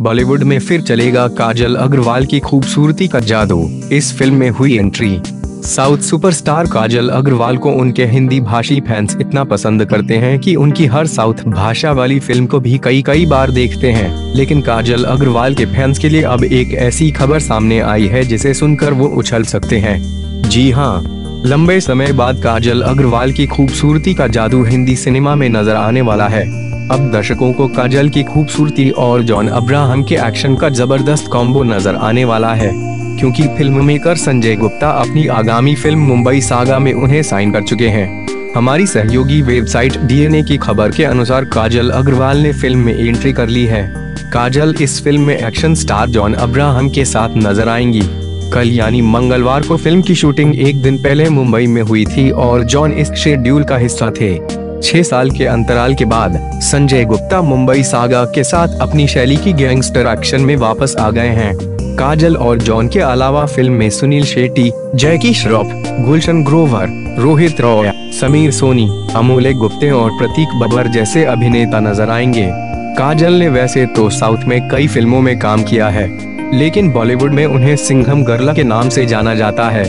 बॉलीवुड में फिर चलेगा काजल अग्रवाल की खूबसूरती का जादू। इस फ़िल्म में हुई entry. South superstar Kajal Aggarwal को उनके हिंदी भाषी फैंस इतना पसंद करते हैं कि उनकी हर साउथ भाषा वाली फ़िल्म को भी कई कई बार देखते हैं। लेकिन काजल अग्रवाल के फैंस के लिए अब एक ऐसी खबर सामने आई है जिसे सुनकर वो उछल सकते हैं। जी हाँ लंबे समय बाद काजल अग्रवाल की खूबसूरती का जादू हिंदी सिनेमा में नज़र आने वाला है। अब दर्शकों को काजल की खूबसूरती और जॉन अब्राहम के एक्शन का ज़बरदस्त कॉम्बो नज़र आने वाला है, क्योंकि फ़िल्म मेकर संजय गुप्ता अपनी आगामी फ़िल्म मुंबई सागा में उन्हें साइन कर चुके हैं। हमारी सहयोगी वेबसाइट डीएनए की खबर के अनुसार काजल अग्रवाल ने फ़िल्म में एंट्री कर ली है। काजल इस फ़िल्म में एक्शन स्टार जॉन अब्राहम के साथ नज़र आएँगी। कल यानी मंगलवार को फ़िल्म की शूटिंग एक दिन पहले मुंबई में हुई थी और जॉन इस शेड्यूल का हिस्सा थे। छह साल के अंतराल के बाद, संजय गुप्ता मुंबई सागा के साथ अपनी शैली की गैंगस्टर एक्शन में वापस आ गए हैं। काजल और जॉन के अलावा फ़िल्म में सुनील शेट्टी जैकी श्रॉफ गुलशन ग्रोवर, रोहित रॉय, समीर सोनी, अमोले गुप्ते और प्रतीक बब्बर जैसे अभिनेता नज़र आएँगे। काजल ने वैसे तो साउथ में कई फ़िल्मों में काम किया है, लेकिन बॉलीवुड में उन्हें सिंघम गर्ला के नाम से जाना जाता है।